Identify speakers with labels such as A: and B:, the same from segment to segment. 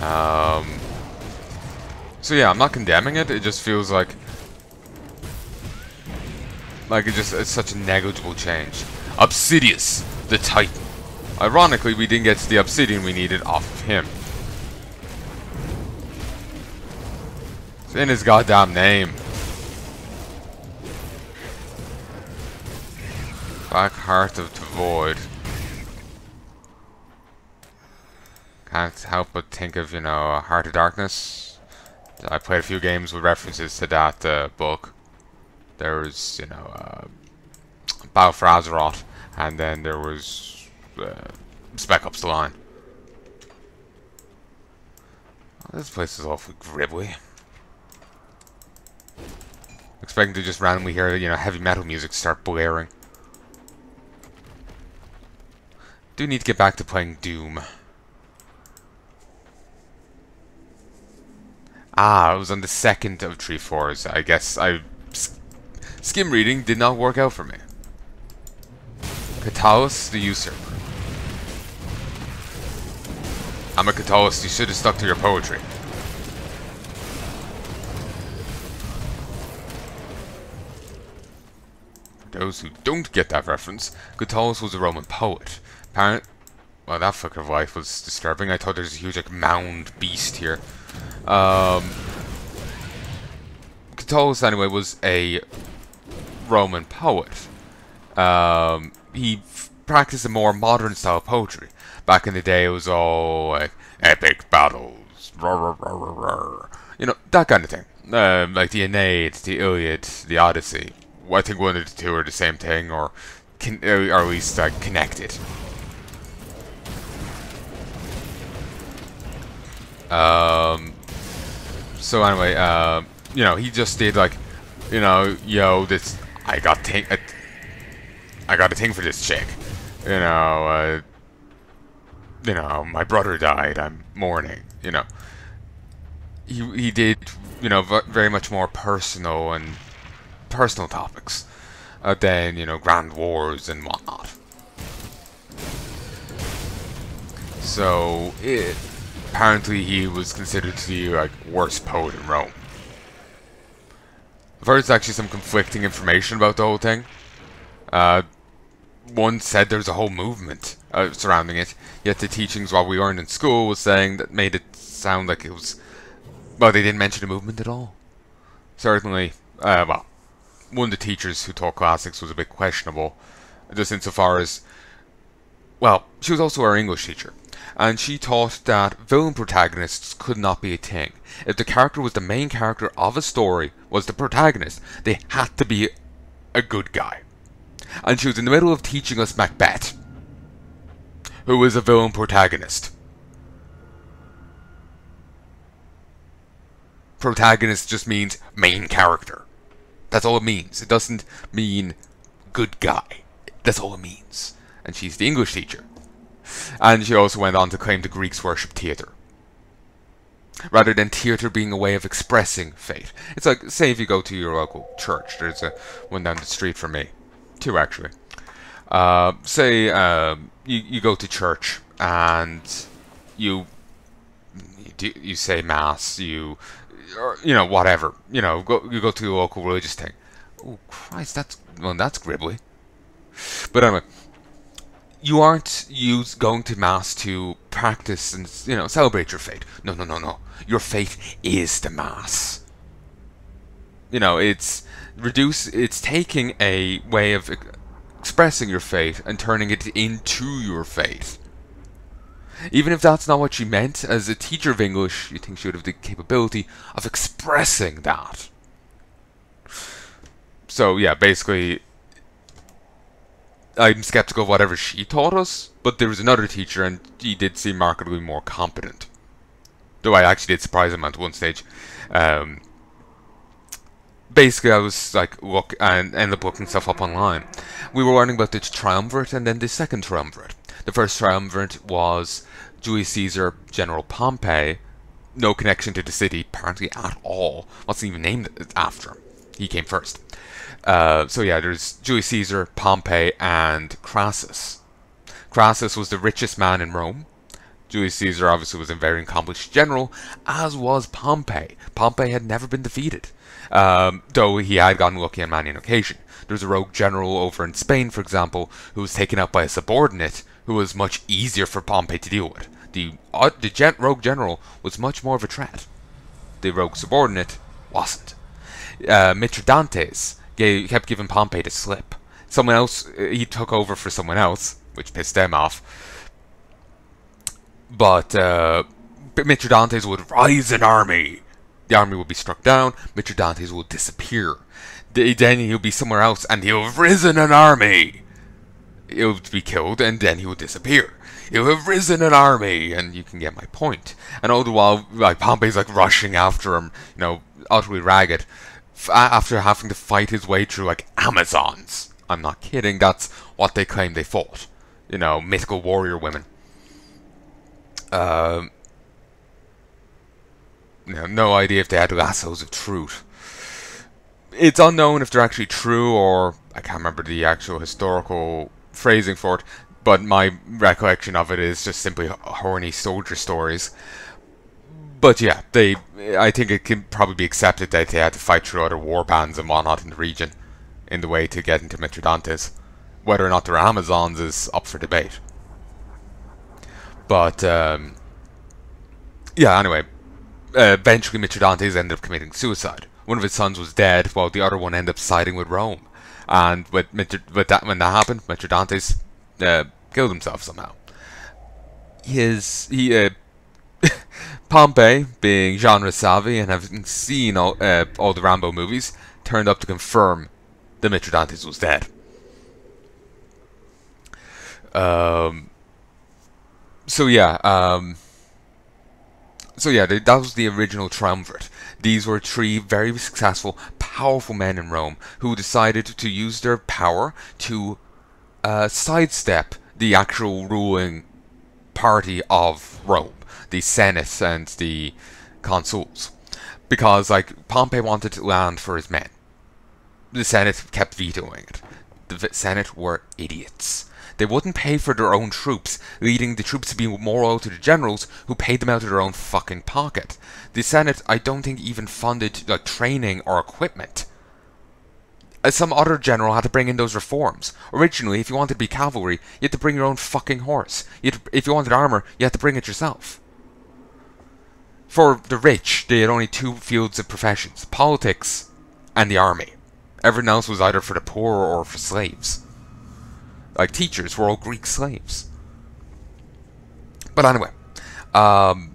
A: Um, so yeah, I'm not condemning it. It just feels like like it just it's such a negligible change. Obsidious, the Titan. Ironically, we didn't get the obsidian we needed off of him. It's in his goddamn name. Black Heart of the Void. Can't help but think of, you know, Heart of Darkness. I played a few games with references to that uh, book. There was, you know, uh, Battle for Azeroth, and then there was uh, Spec Ops The Line. Oh, this place is awfully gribbly. Expecting to just randomly hear, you know, heavy metal music start blaring. Do need to get back to playing Doom. Ah, it was on the second of Treeforce. I guess I skim reading did not work out for me. Catullus the Usurper. I'm a Catalyst, you should have stuck to your poetry. For those who don't get that reference, Catullus was a Roman poet. Apparent well that fucker of life was disturbing. I thought there's a huge like mound beast here. Um Catullus anyway was a Roman poet. Um, he practiced a more modern style of poetry. Back in the day, it was all like epic battles, you know, that kind of thing. Um, like the Aeneid, the Iliad, the Odyssey. I think one of the two are the same thing, or, uh, or at least uh, connected. Um, so anyway, uh, you know, he just did like, you know, yo, this I got ting I got a thing for this chick. You know, uh, you know, my brother died. I'm mourning. You know, he he did you know very much more personal and personal topics uh, than you know grand wars and whatnot. So it apparently he was considered to be like worst poet in Rome. I've heard actually some conflicting information about the whole thing. Uh, one said there's a whole movement uh, surrounding it, yet the teachings while we weren't in school was saying that made it sound like it was... Well, they didn't mention a movement at all. Certainly, uh, well, one of the teachers who taught classics was a bit questionable, just insofar as... Well, she was also our English teacher, and she taught that villain protagonists could not be a thing. If the character was the main character of a story, was the protagonist, they had to be a good guy. And she was in the middle of teaching us Macbeth, who was a villain protagonist. Protagonist just means main character. That's all it means. It doesn't mean good guy. That's all it means. And she's the English teacher. And she also went on to claim the Greeks worship theatre. Rather than theatre being a way of expressing faith. It's like, say if you go to your local church, there's a one down the street from me. Two, actually. Uh, say um, you, you go to church and you, you, you say mass, you, or, you know, whatever. You know, go, you go to your local religious thing. Oh, Christ, that's, well, that's gribbly. But anyway, you aren't use going to mass to practice and you know celebrate your faith. No, no, no, no. Your faith is the mass. You know, it's reduce. It's taking a way of expressing your faith and turning it into your faith. Even if that's not what she meant, as a teacher of English, you think she would have the capability of expressing that. So yeah, basically, I'm skeptical of whatever she taught us, but there was another teacher and he did seem markedly more competent. Though I actually did surprise him at one stage. Um, basically, I was like, look, and ended up looking stuff up online. We were learning about the triumvirate and then the second triumvirate. The first triumvirate was Julius Caesar, General Pompey, no connection to the city apparently at all. Wasn't even named after him. He came first. Uh, so yeah, there's Julius Caesar, Pompey, and Crassus. Crassus was the richest man in Rome. Julius Caesar obviously was a very accomplished general, as was Pompey. Pompey had never been defeated, um, though he had gotten lucky on many an occasion. There was a rogue general over in Spain, for example, who was taken out by a subordinate who was much easier for Pompey to deal with. The, uh, the gen rogue general was much more of a threat. The rogue subordinate wasn't. Uh, Mithridates gave, kept giving Pompey the slip. Someone else, uh, he took over for someone else, which pissed them off. But uh, Mithridates would rise an army. The army would be struck down. Mithridates would disappear. Then he'll be somewhere else, and he'll have risen an army. He'll be killed, and then he will disappear. He'll have risen an army, and you can get my point. And all the while, like Pompey's like rushing after him, you know, utterly ragged, after having to fight his way through like Amazons. I'm not kidding. That's what they claim they fought. You know, mythical warrior women. Um, no idea if they had lassos of truth. It's unknown if they're actually true or I can't remember the actual historical phrasing for it, but my recollection of it is just simply horny soldier stories. But yeah, they I think it can probably be accepted that they had to fight through other war bands and whatnot in the region in the way to get into Mithridates. Whether or not they're Amazons is up for debate. But um, yeah, anyway, uh, eventually Mithridates ended up committing suicide. One of his sons was dead, while the other one ended up siding with Rome. And with, with that, when that happened, Mithridates uh, killed himself somehow. His he uh, Pompey, being genre savvy and having seen all, uh, all the Rambo movies, turned up to confirm that Mithridates was dead. Um, so yeah, um, so yeah, that was the original triumvirate. These were three very successful, powerful men in Rome who decided to use their power to uh, sidestep the actual ruling party of Rome, the Senate and the consuls, because like Pompey wanted land for his men. The Senate kept vetoing it. The Senate were idiots. They wouldn't pay for their own troops, leading the troops to be more loyal to the generals who paid them out of their own fucking pocket. The Senate, I don't think, even funded like training or equipment. As some other general had to bring in those reforms. Originally, if you wanted to be cavalry, you had to bring your own fucking horse. To, if you wanted armor, you had to bring it yourself. For the rich, they had only two fields of professions politics and the army. Everything else was either for the poor or for slaves like teachers were all Greek slaves. But anyway, um,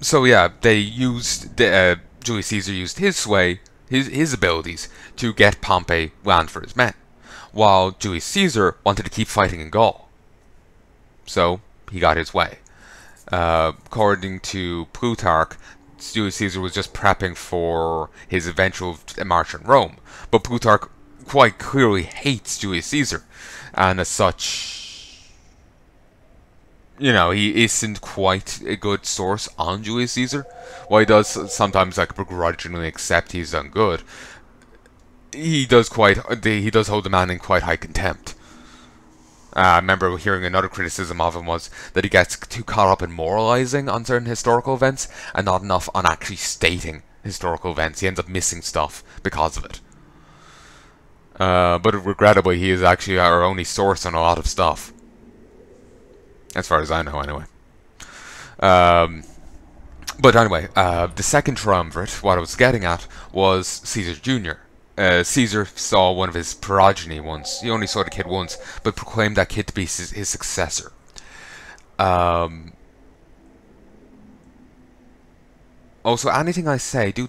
A: so yeah, they used the, uh, Julius Caesar used his sway, his his abilities to get Pompey land for his men, while Julius Caesar wanted to keep fighting in Gaul. So he got his way. Uh, according to Plutarch, Julius Caesar was just prepping for his eventual march on Rome, but Plutarch quite clearly hates Julius Caesar and as such, you know, he isn't quite a good source on Julius Caesar. While he does sometimes like begrudgingly accept he's done good, he does quite he does hold the man in quite high contempt. Uh, I remember hearing another criticism of him was that he gets too caught up in moralizing on certain historical events and not enough on actually stating historical events. He ends up missing stuff because of it. Uh, but regrettably, he is actually our only source on a lot of stuff. As far as I know, anyway. Um, but anyway, uh, the second triumvirate, what I was getting at, was Caesar Jr. Uh, Caesar saw one of his progeny once. He only saw the kid once, but proclaimed that kid to be his, his successor. Um, also, anything I say, do,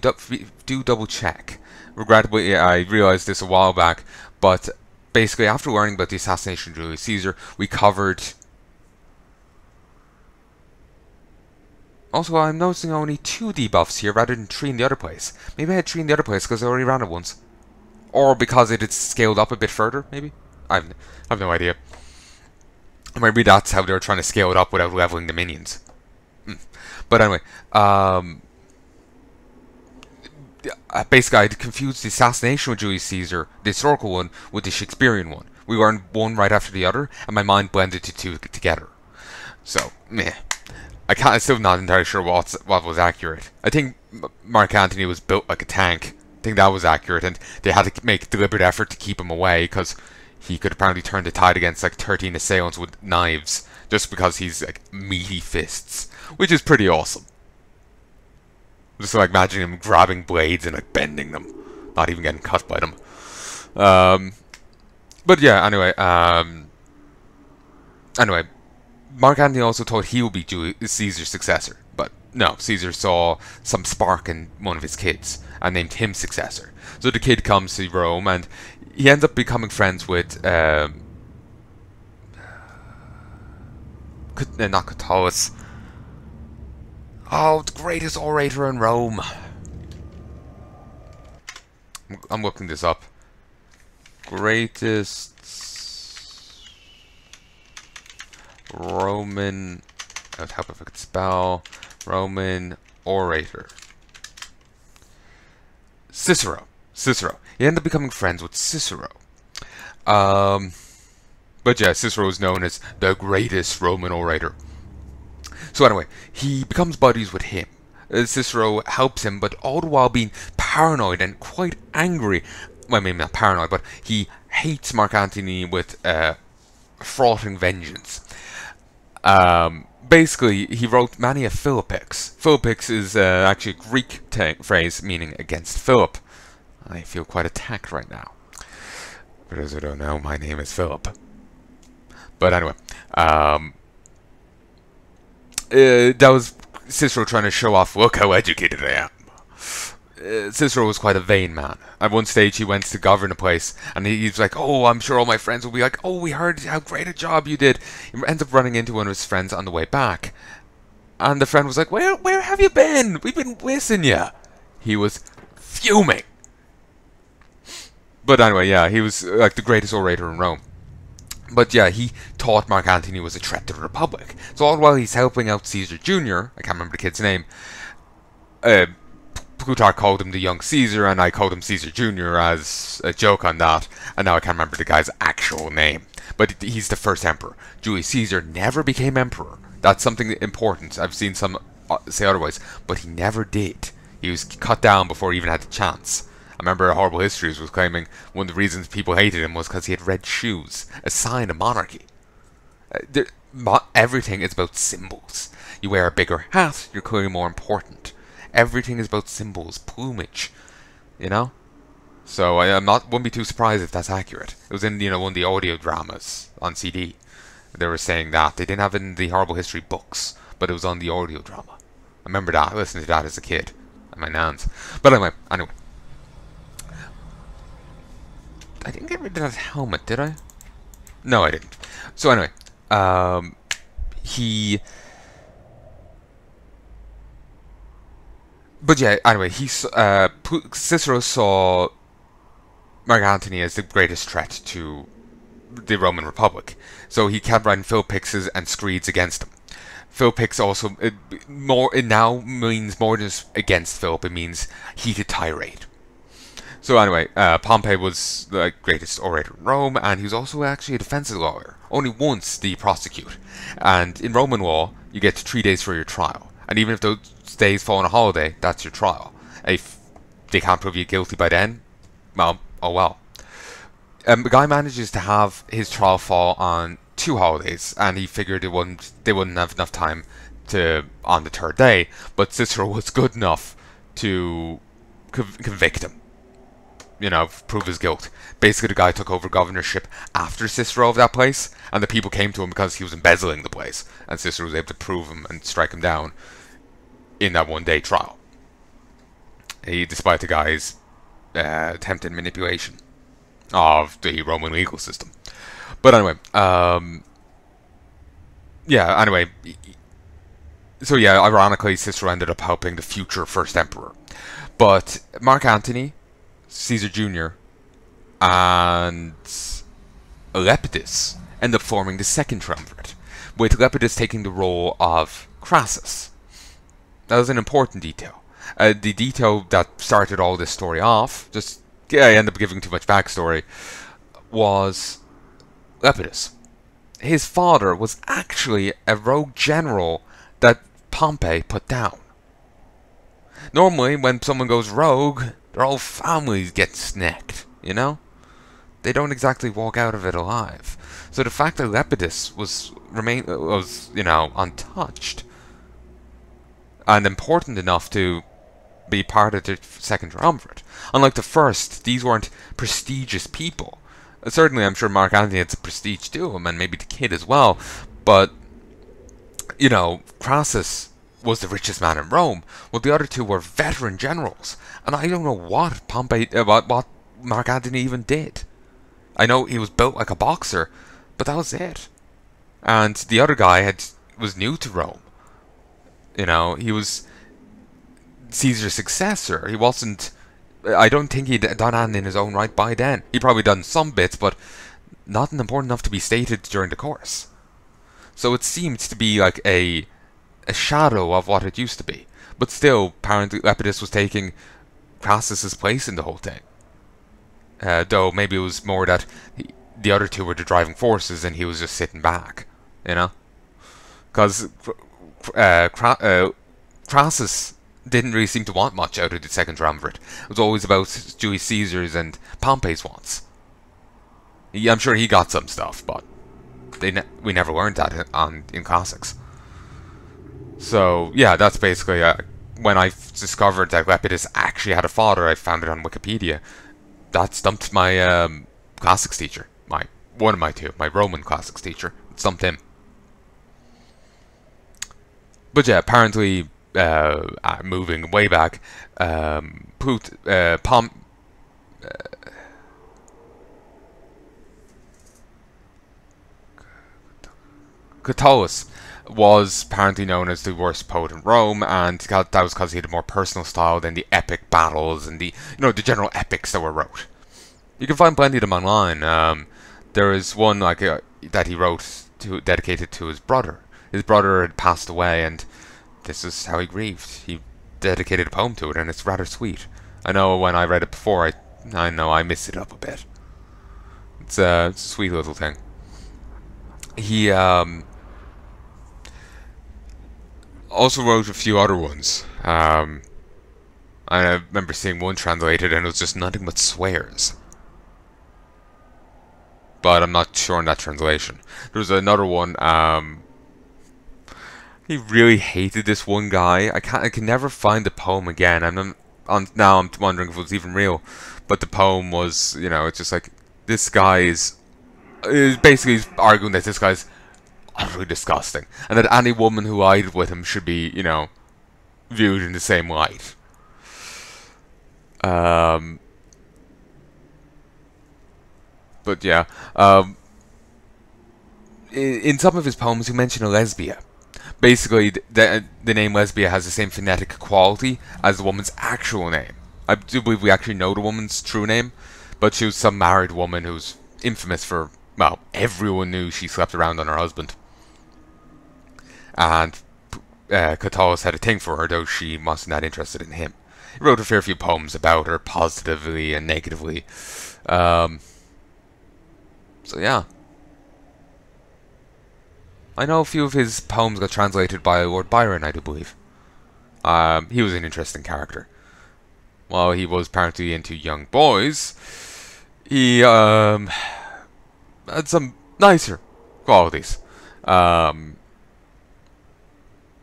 A: do double check regrettably, I realized this a while back, but basically, after learning about the assassination of Julius Caesar, we covered. Also, I'm noticing only two debuffs here rather than three in the other place. Maybe I had three in the other place because I already ran it once. Or because it had scaled up a bit further, maybe? I have, I have no idea. Maybe that's how they were trying to scale it up without leveling the minions. Hmm. But anyway, um, uh, basically, I confused the assassination with Julius Caesar, the historical one, with the Shakespearean one. We learned one right after the other, and my mind blended the two together. So, meh. I can't. I'm still not entirely sure what's what was accurate. I think Mark Antony was built like a tank. Think that was accurate, and they had to make deliberate effort to keep him away because he could apparently turn the tide against like 13 assailants with knives just because he's like meaty fists, which is pretty awesome. Just like imagining him grabbing blades and like bending them, not even getting cut by them. Um, but yeah, anyway, um, anyway, Mark Antony also thought he would be Julius Caesar's successor, no, Caesar saw some spark in one of his kids and named him successor. So the kid comes to Rome and he ends up becoming friends with. Um, not Catullus. Oh, the greatest orator in Rome. I'm looking this up. Greatest Roman. I would help if I could spell Roman orator. Cicero. Cicero. He ended up becoming friends with Cicero. Um, but yeah, Cicero is known as the greatest Roman orator. So anyway, he becomes buddies with him. Uh, Cicero helps him, but all the while being paranoid and quite angry. Well, maybe not paranoid, but he hates Mark Antony with uh, fraughting vengeance. Um, basically, he wrote many a Philippics. Philippics is uh, actually a Greek phrase meaning against Philip. I feel quite attacked right now. For those who don't know, my name is Philip. But anyway, um, uh, that was Cicero trying to show off, look how educated I am. Uh, Cicero was quite a vain man. At one stage, he went to govern a place, and he, he's like, "Oh, I'm sure all my friends will be like, oh, we heard how great a job you did." He ends up running into one of his friends on the way back, and the friend was like, "Where, where have you been? We've been missing you." He was fuming. But anyway, yeah, he was like the greatest orator in Rome. But yeah, he thought Mark Antony was a threat to the Republic. So all while he's helping out Caesar Jr., I can't remember the kid's name, uh, Plutarch called him the young Caesar, and I called him Caesar Jr. as a joke on that, and now I can't remember the guy's actual name. But he's the first emperor. Julius Caesar never became emperor. That's something important. I've seen some uh, say otherwise, but he never did. He was cut down before he even had the chance. I remember Horrible Histories was claiming one of the reasons people hated him was because he had red shoes, a sign of monarchy. Uh, mo everything is about symbols. You wear a bigger hat, you're clearly more important. Everything is about symbols, plumage, you know? So I, am not wouldn't be too surprised if that's accurate. It was in you know one of the audio dramas on CD. They were saying that they didn't have it in the horrible history books, but it was on the audio drama. I remember that. I listened to that as a kid at my nan's. But anyway, anyway. I didn't get rid of that helmet, did I? No, I didn't. So anyway, um, he but yeah, anyway, he uh, Cicero saw Mark Antony as the greatest threat to the Roman Republic, so he kept writing Philippicses and screeds against him. Philippics also it, more it now means more than just against Philip; it means heated tirade. So anyway, uh, Pompey was the greatest orator in Rome, and he was also actually a defense lawyer. Only once did he prosecute, and in Roman law, you get three days for your trial. And even if those days fall on a holiday, that's your trial. If they can't prove you guilty by then, well, oh well. Um, the guy manages to have his trial fall on two holidays, and he figured it wouldn't, they wouldn't have enough time to on the third day. But Cicero was good enough to conv convict him. You know, prove his guilt. Basically, the guy took over governorship after Cicero of that place, and the people came to him because he was embezzling the place, and Cicero was able to prove him and strike him down in that one day trial. He, despite the guy's uh, attempted manipulation of the Roman legal system. But anyway, um, yeah, anyway, so yeah, ironically, Cicero ended up helping the future first emperor. But Mark Antony, Caesar Jr., and Lepidus end up forming the second triumvirate, with Lepidus taking the role of Crassus. That was an important detail. Uh, the detail that started all this story off, just yeah, I end up giving too much backstory, was Lepidus. His father was actually a rogue general that Pompey put down. Normally, when someone goes rogue, their whole families get snacked, you know? They don't exactly walk out of it alive. So the fact that Lepidus was remain was, you know, untouched and important enough to be part of the second triumvirate. Unlike the first, these weren't prestigious people. Certainly, I'm sure Mark Antony had some prestige to him, and maybe the kid as well. But, you know, Crassus was the richest man in Rome, while the other two were veteran generals. And I don't know what Pompey, uh, what, what Mark Antony even did. I know he was built like a boxer, but that was it. And the other guy had was new to Rome. You know, he was Caesar's successor. He wasn't. I don't think he'd done anything in his own right by then. He'd probably done some bits, but nothing important enough to be stated during the course. So it seemed to be like a a shadow of what it used to be. But still, apparently Lepidus was taking Crassus's place in the whole thing. Uh, though maybe it was more that he, the other two were the driving forces and he was just sitting back, you know? Because uh, uh, Crassus didn't really seem to want much out of the second triumvirate. It was always about Julius Caesar's and Pompey's wants. He, I'm sure he got some stuff, but they ne we never learned that on in classics. So yeah, that's basically uh, when I discovered that Lepidus actually had a father. I found it on Wikipedia. That stumped my um, classics teacher, my one of my two, my Roman classics teacher. Stumped him. But yeah, apparently, uh, moving way back, um, Put, uh, Pom, uh, Catullus was apparently known as the worst poet in Rome, and that was because he had a more personal style than the epic battles and the you know the general epics that were wrote. You can find plenty of them online. Um, there is one like uh, that he wrote to dedicated to his brother. His brother had passed away, and this is how he grieved. He dedicated a poem to it, and it's rather sweet. I know when I read it before, I I know I missed it up a bit. It's, uh, it's a sweet little thing. He um, also wrote a few other ones. Um, I remember seeing one translated, and it was just nothing but swears. But I'm not sure on that translation. There was another one. Um, he really hated this one guy. I can't. I can never find the poem again. I'm, I'm now. I'm wondering if it was even real. But the poem was, you know, it's just like this guy is, is basically arguing that this guy's utterly disgusting, and that any woman who eyed with him should be, you know, viewed in the same light. Um. But yeah, um, in, in some of his poems, he mentioned a lesbia basically the, the name Lesbia has the same phonetic quality as the woman's actual name. I do believe we actually know the woman's true name, but she was some married woman who's infamous for, well, everyone knew she slept around on her husband. And uh, Catullus had a thing for her, though she wasn't that interested in him. He wrote a fair few poems about her, positively and negatively. Um, so yeah, I know a few of his poems got translated by Lord Byron, I do believe. Um, he was an interesting character. While he was apparently into young boys, he um, had some nicer qualities. Um,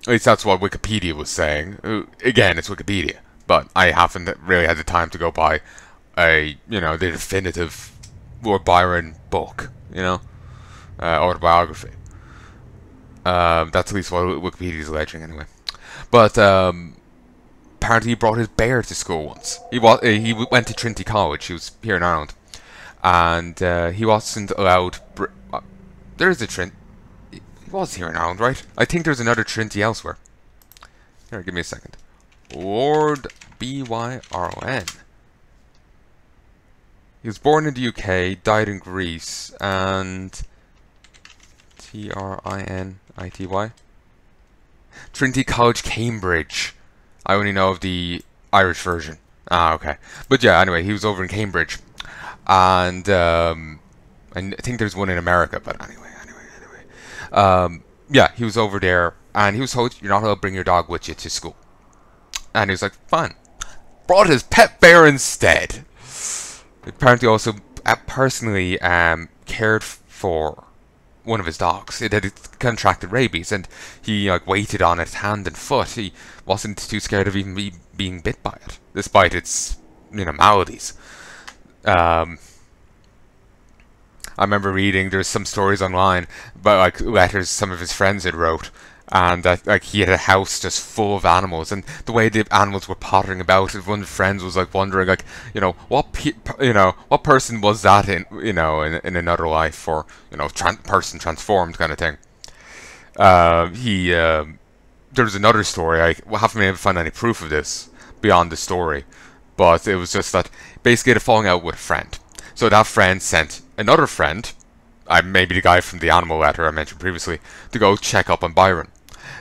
A: at least that's what Wikipedia was saying. Uh, again, it's Wikipedia, but I haven't really had the time to go buy a, you know, the definitive Lord Byron book, you know, uh, autobiography. Um, that's at least what Wikipedia is alleging, anyway. But um, apparently, he brought his bear to school once. He was uh, he went to Trinity College. He was here in Ireland, and uh, he wasn't allowed. Uh, there is a Trinity. He was here in Ireland, right? I think there's another Trinity elsewhere. Here, give me a second. Lord B Y R O N. He was born in the UK, died in Greece, and T R I N I T Y. Trinity College, Cambridge. I only know of the Irish version. Ah, okay. But yeah, anyway, he was over in Cambridge, and um, and I think there's one in America. But anyway, anyway, anyway. Um, yeah, he was over there and he was told you're not allowed to bring your dog with you to school. And he was like, fine. Brought his pet bear instead. Apparently, also uh, personally um, cared for one of his dogs. It had contracted rabies, and he like waited on it hand and foot. He wasn't too scared of even be being bit by it, despite its you know maladies. Um, I remember reading there's some stories online about like letters some of his friends had wrote and that like he had a house just full of animals and the way the animals were pottering about one of his friends was like wondering like you know what you know what person was that in you know in, in another life or you know tran person transformed kind of thing uh, he uh, there's another story I haven't been able to find any proof of this beyond the story but it was just that basically a falling out with a friend so that friend sent another friend uh, maybe the guy from the animal letter I mentioned previously, to go check up on Byron.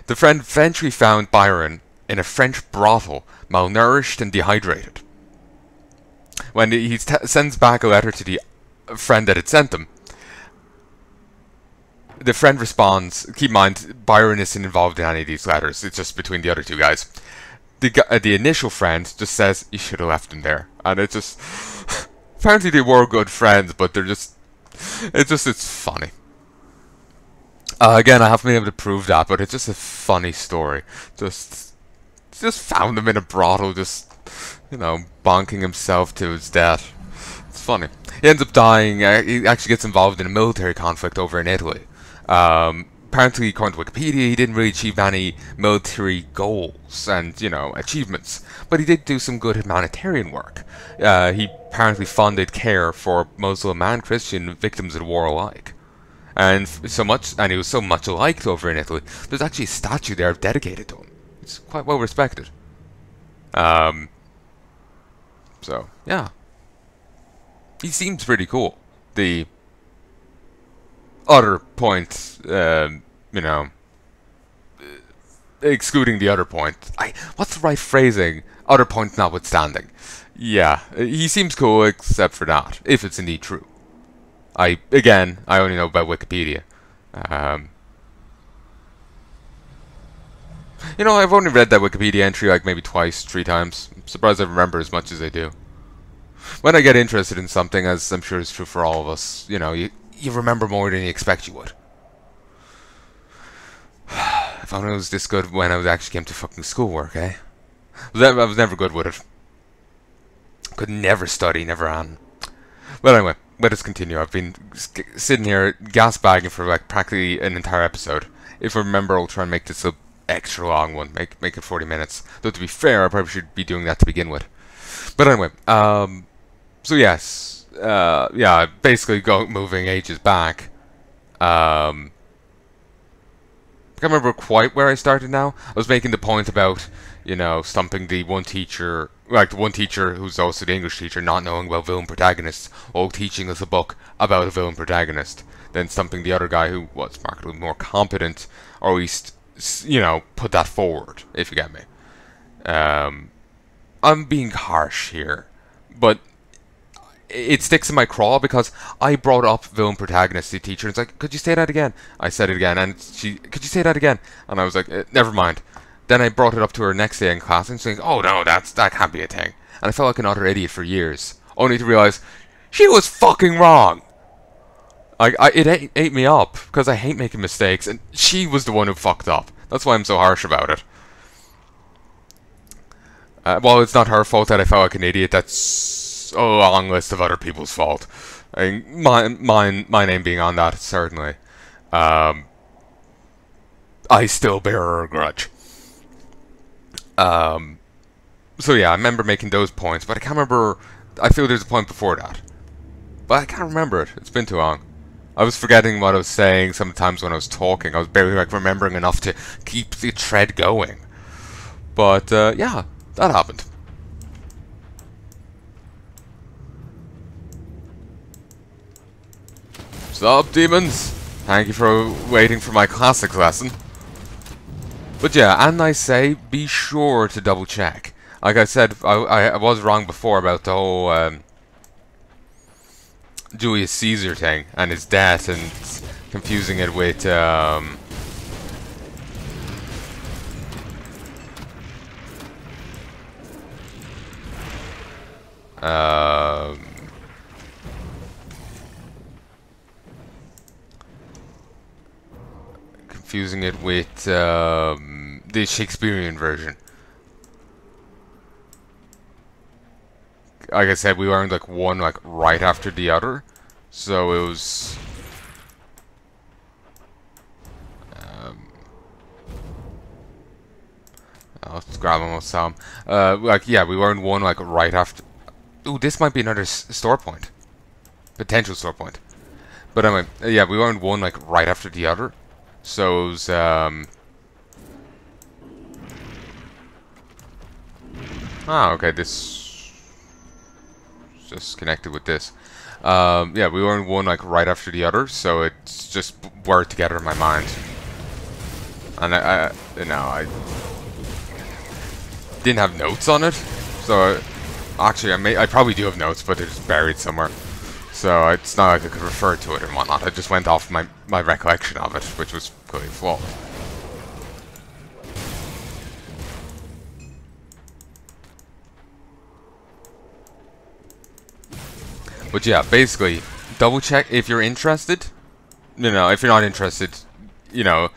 A: The friend eventually found Byron in a French brothel, malnourished and dehydrated. When he sends back a letter to the friend that had sent them, the friend responds, keep in mind, Byron isn't involved in any of these letters, it's just between the other two guys. The, uh, the initial friend just says, you should have left him there. And it just... apparently they were good friends, but they're just... It's just, it's funny. Uh, again, I haven't been able to prove that, but it's just a funny story. Just, just found him in a brothel, just, you know, bonking himself to his death. It's funny. He ends up dying. Uh, he actually gets involved in a military conflict over in Italy. Um, apparently, according to Wikipedia, he didn't really achieve any military goals and, you know, achievements. But he did do some good humanitarian work. Uh, he apparently funded care for Muslim and Christian victims of war alike and so much, and he was so much liked over in Italy. There's actually a statue there dedicated to him. It's quite well respected. Um. So yeah, he seems pretty cool. The other point, um, you know, excluding the other point. I what's the right phrasing? Other point notwithstanding. Yeah, he seems cool except for that, if it's indeed true. I again, I only know about Wikipedia. Um, you know, I've only read that Wikipedia entry like maybe twice, three times. I'm surprised I remember as much as I do. When I get interested in something, as I'm sure is true for all of us, you know, you you remember more than you expect you would. if only I was this good when I was actually came to fucking schoolwork, eh? I was never good with it. Could never study, never on. But anyway, let us continue. I've been sitting here gas bagging for like practically an entire episode. If I remember, I'll try and make this a extra long one. Make make it 40 minutes. Though to be fair, I probably should be doing that to begin with. But anyway, um, so yes, uh, yeah, basically go moving ages back. Um, I can't remember quite where I started now. I was making the point about you know, stumping the one teacher, like the one teacher who's also the English teacher, not knowing about villain protagonists, while teaching us a book about a villain protagonist, then stumping the other guy who was markedly more competent, or at least, you know, put that forward, if you get me. Um, I'm being harsh here, but it sticks in my craw because I brought up villain protagonist to the teacher. And it's like, could you say that again? I said it again, and she, could you say that again? And I was like, eh, never mind. Then I brought it up to her next day in class and saying, "Oh no, that's that can't be a thing." And I felt like an utter idiot for years, only to realize she was fucking wrong. I, I it ate, ate me up because I hate making mistakes, and she was the one who fucked up. That's why I'm so harsh about it. Uh, well, it's not her fault that I felt like an idiot. That's a long list of other people's fault. I mine, mine, my name being on that certainly. Um, I still bear her a grudge. Um, so yeah, I remember making those points, but I can't remember. I feel there's a point before that, but I can't remember it. It's been too long. I was forgetting what I was saying sometimes when I was talking. I was barely like remembering enough to keep the thread going. But uh, yeah, that happened. Sup, demons? Thank you for waiting for my classics lesson. But yeah, and I say, be sure to double check. Like I said, I, I was wrong before about the whole um, Julius Caesar thing and his death and confusing it with... Um, um, confusing it with um, the Shakespearean version. Like I said, we learned like one like right after the other, so it was. Um, let's grab. Let's sell them. Uh, like yeah, we learned one like right after. Ooh, this might be another store point, potential store point. But anyway, yeah, we learned one like right after the other. So it um... Ah, okay, this... Just connected with this. Um, yeah, we learned one like right after the other, so it's just worked together in my mind. And I, I you know, I didn't have notes on it, so I, actually I may, I probably do have notes, but they're just buried somewhere. So it's not like I could refer to it and whatnot. I just went off my, my recollection of it, which was pretty flawed. But yeah, basically, double check if you're interested. You know, if you're not interested, you know,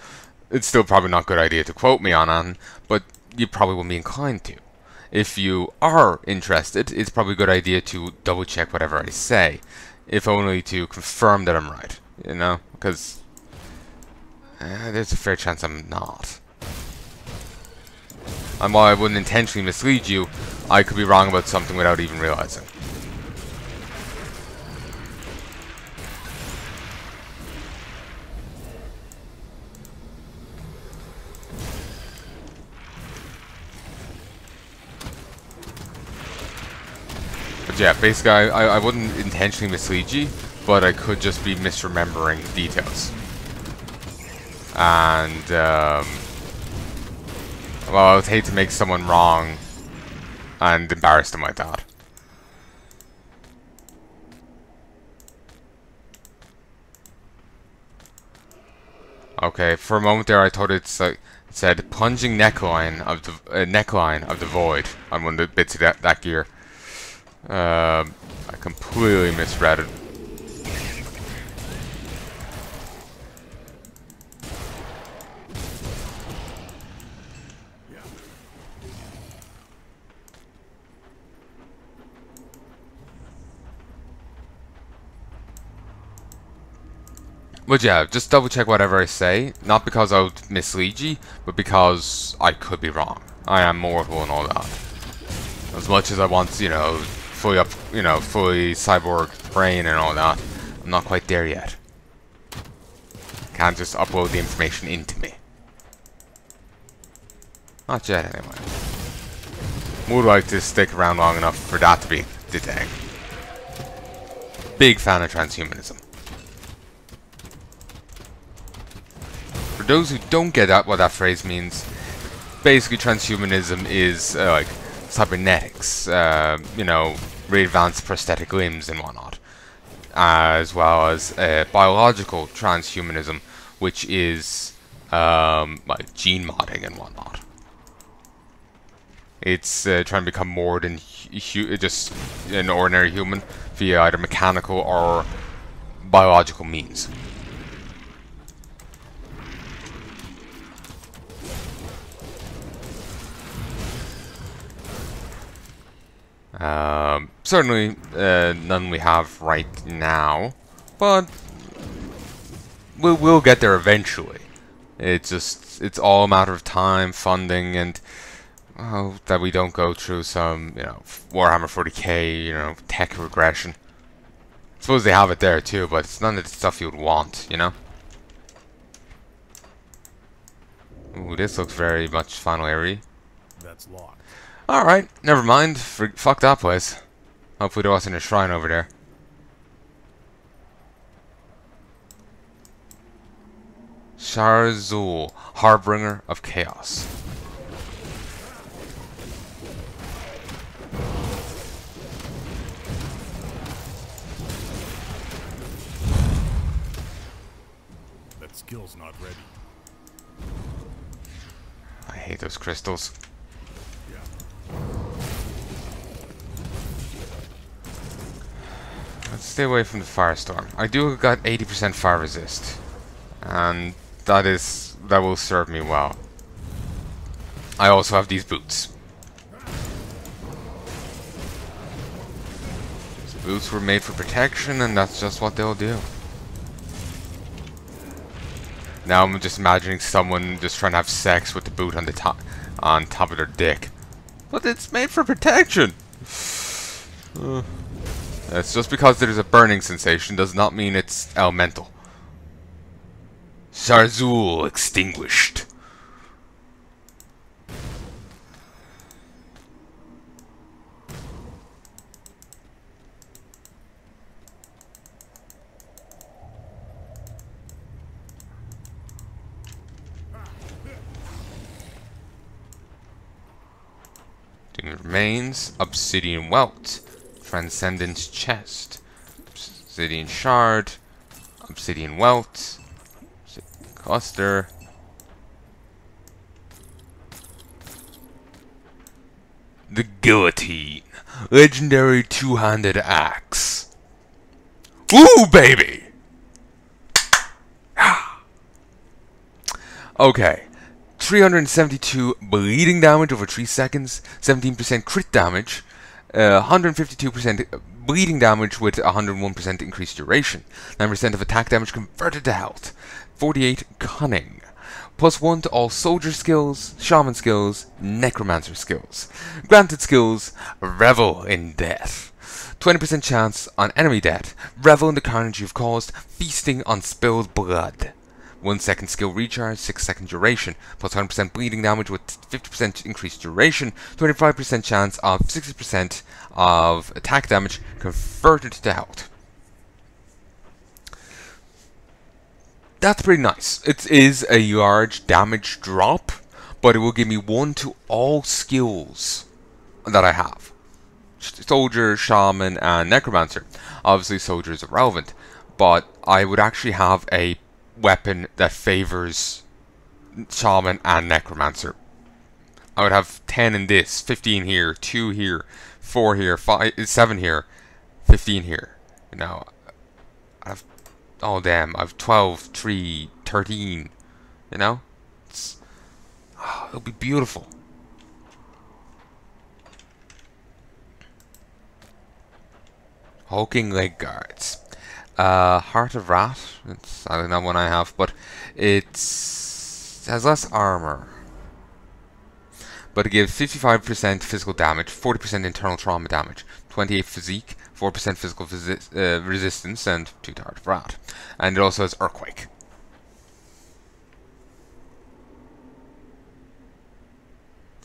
A: it's still probably not a good idea to quote me on on, but you probably won't be inclined to. If you are interested, it's probably a good idea to double check whatever I say if only to confirm that I'm right, you know? Because uh, there's a fair chance I'm not. And while I wouldn't intentionally mislead you, I could be wrong about something without even realizing. But yeah, basically, I, I wouldn't intentionally mislead you, but I could just be misremembering details. And, um, well, I would hate to make someone wrong and embarrass them like that. Okay, for a moment there I thought it said plunging neckline of the uh, neckline of the void on one of the bits of that, that gear. Um, I completely misread it. But yeah, just double check whatever I say, not because I would mislead you, but because I could be wrong. I am mortal and all that. As much as I want, you know, fully up, you know, fully cyborg brain and all that. I'm not quite there yet. Can't just upload the information into me. Not yet, anyway. Would like to stick around long enough for that to be the thing. Big fan of transhumanism. Those who don't get that, what that phrase means, basically transhumanism is uh, like cybernetics, uh, you know, really advanced prosthetic limbs and whatnot, as well as uh, biological transhumanism, which is um, like gene modding and whatnot. It's uh, trying to become more than just an ordinary human via either mechanical or biological means. Um, certainly uh, none we have right now, but we'll, we'll get there eventually. It's just, it's all a matter of time, funding, and well, that we don't go through some, you know, Warhammer 40k, you know, tech regression. I suppose they have it there too, but it's none of the stuff you would want, you know? Ooh, this looks very much final area. That's locked. Alright, never mind. For, fuck that place. Hopefully there wasn't a shrine over there. Sharzul, Harbinger of Chaos. That skill's not ready. I hate those crystals. Stay away from the firestorm. I do got 80% fire resist. And that is that will serve me well. I also have these boots. The boots were made for protection and that's just what they'll do. Now I'm just imagining someone just trying to have sex with the boot on the top on top of their dick. But it's made for protection. Uh, it's just because there's a burning sensation does not mean it's elemental. Zarzul extinguished. remains obsidian welt transcendence chest obsidian shard obsidian welt cluster. The guillotine legendary two-handed axe. Woo baby! Ah! Okay 372 bleeding damage over 3 seconds, 17% crit damage, 152% uh, bleeding damage with 101% increased duration, 9% of attack damage converted to health, 48 cunning, plus 1 to all soldier skills, shaman skills, necromancer skills. Granted skills, revel in death. 20% chance on enemy death, revel in the carnage you've caused, feasting on spilled blood. 1 second skill recharge, 6 second duration, plus 100% bleeding damage with 50% increased duration, 25% chance of 60% of attack damage converted to health. That's pretty nice. It is a large damage drop, but it will give me 1 to all skills that I have. Soldier, Shaman, and Necromancer. Obviously, Soldier is irrelevant, but I would actually have a weapon that favors Shaman and Necromancer. I would have 10 in this, 15 here, 2 here, 4 here, 5, 7 here, 15 here. You know, I have, oh damn, I have 12, 3, 13, you know? It's, oh, it'll be beautiful. Hulking leg guards. Uh, Heart of Rat. It's I don't one I have, but it's it has less armor. But it gives 55% physical damage, 40% internal trauma damage, 28 physique, 4% physical uh, resistance, and 2 to Heart of Rat. And it also has Earthquake.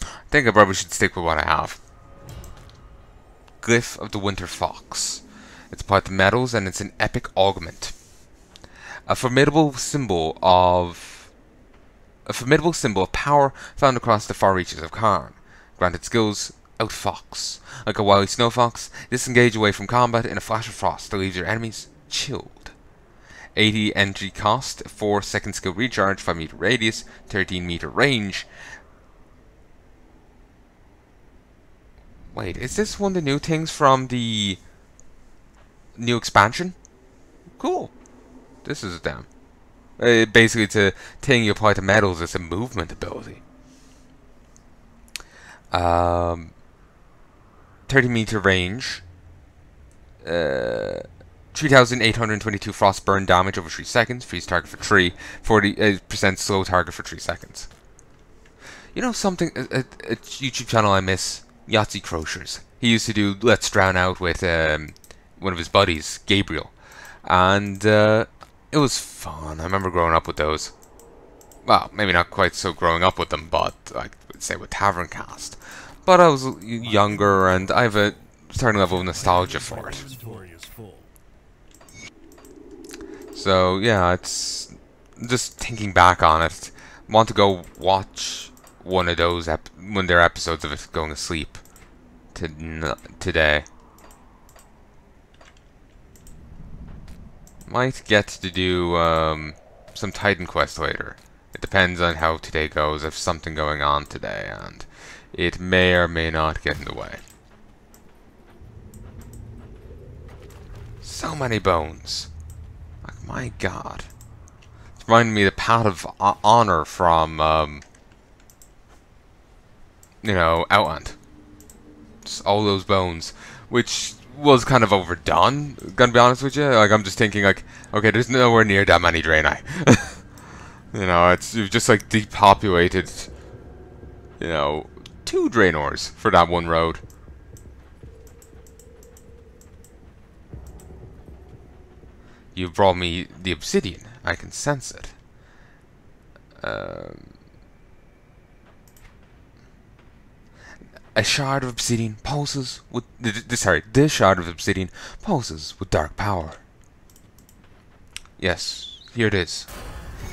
A: I think I probably should stick with what I have. Glyph of the Winter Fox. It's part of medals and it's an epic augment. A formidable symbol of a formidable symbol of power found across the far reaches of Cairn. Granted skills outfox. Like a wily snow fox, disengage away from combat in a flash of frost that leaves your enemies chilled. 80 energy cost, 4 second skill recharge, 5 meter radius, 13 meter range. Wait, is this one of the new things from the new expansion. Cool. This is damn. Uh, basically, it's a thing you apply to medals. It's a movement ability. Um, 30 meter range. Uh, 3,822 frost burn damage over 3 seconds. Freeze target for 3. 40% slow target for 3 seconds. You know something? A, a, a YouTube channel I miss? Yahtzee Croshaw's. He used to do Let's Drown Out with um, one of his buddies, Gabriel, and uh, it was fun. I remember growing up with those. Well, maybe not quite so growing up with them, but I would say with Tavern Cast. But I was younger, and I have a certain level of nostalgia for it. So yeah, it's just thinking back on it. Want to go watch one of those ep when their episodes of it going to sleep to today. Might get to do um, some Titan quest later. It depends on how today goes, if something going on today, and it may or may not get in the way. So many bones. Like, my god. It's reminding me of the Path of Honor from, um, you know, Outland. Just all those bones. Which was kind of overdone, gonna be honest with you. Like, I'm just thinking, like, okay, there's nowhere near that many Draenei. you know, it's just, like, depopulated, you know, two Draenors for that one road. You've brought me the obsidian. I can sense it. Um, a shard of obsidian pulses with... Sorry, this shard of obsidian pulses with dark power. Yes, here it is.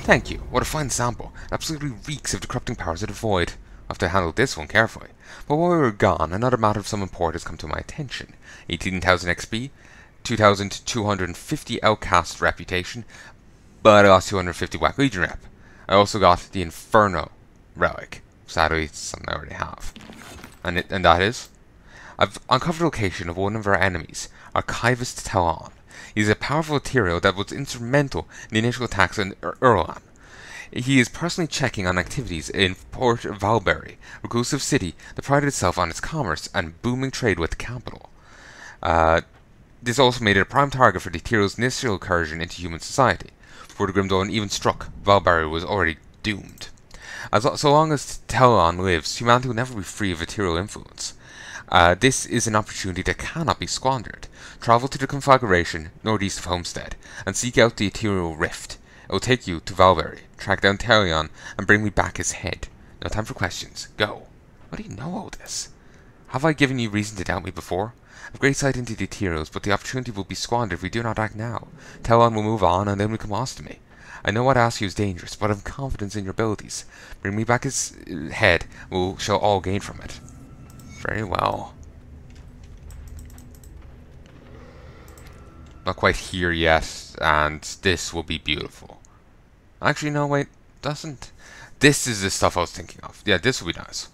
A: Thank you. What a fine sample. It absolutely reeks of the corrupting powers of the void. I'll have to handle this one carefully. But while we were gone, another matter of some import has come to my attention. 18,000 XP, 2,250 outcast reputation, but I lost 250 Black Legion rep. I also got the Inferno relic. Sadly, it's something I already have. And, it, and that is? I've uncovered the location of one of our enemies, Archivist Talon. He is a powerful aetherial that was instrumental in the initial attacks on Ur Urlan. He is personally checking on activities in Port Valbury, a reclusive city that prided itself on its commerce and booming trade with the capital. Uh, this also made it a prime target for the Aetherial's initial incursion into human society. Before the Grim Dawn even struck, Valbury was already doomed. As so long as Talon lives, humanity will never be free of aetherial influence. Uh, this is an opportunity that cannot be squandered. Travel to the Conflagration, northeast of Homestead, and seek out the aetherial rift. It will take you to Valbury, track down Talon, and bring me back his head. No time for questions. Go. What do you know all this? Have I given you reason to doubt me before? I've great sight into the Aetherials, but the opportunity will be squandered if we do not act now. Talon will move on, and then we come lost to me. I know what I ask you is dangerous, but I have confidence in your abilities. Bring me back his uh, head, we'll shall all gain from it. Very well. Not quite here yet, and this will be beautiful. Actually, no, wait, doesn't. This is the stuff I was thinking of. Yeah, this will be nice.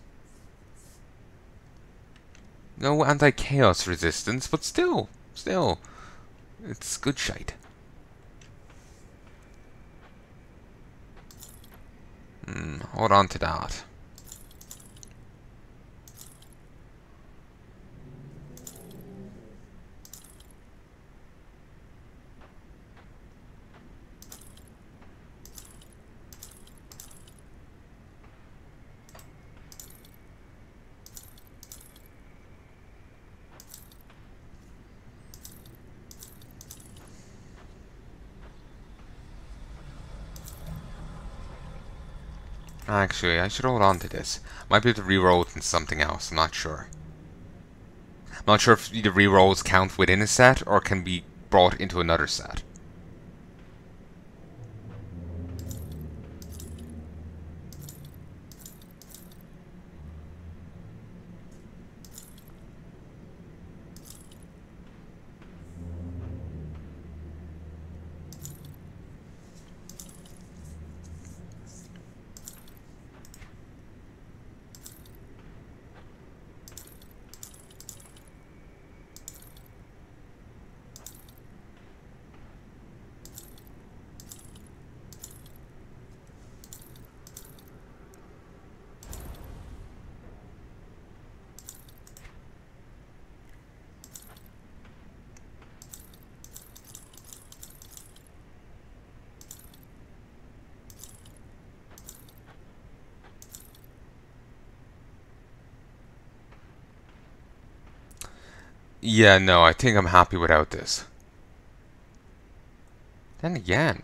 A: No anti-chaos resistance, but still, still, it's good shite. Hmm, hold on to that. Actually, I should hold on to this. Might be able to reroll it in something else, I'm not sure. I'm not sure if the rerolls count within a set or can be brought into another set. Yeah, no, I think I'm happy without this. Then again.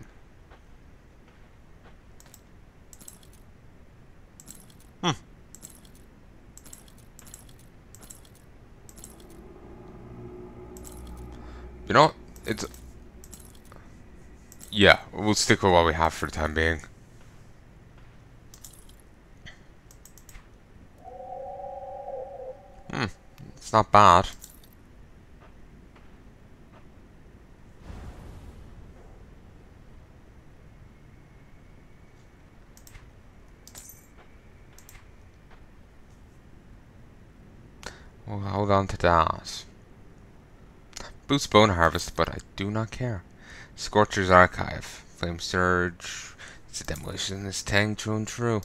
A: Hmm. You know, it's... Yeah, we'll stick with what we have for the time being. Hmm, it's not bad. We'll hold on to that. boosts bone harvest, but I do not care. Scorcher's Archive. Flame Surge. It's a demolitionist tank true and true.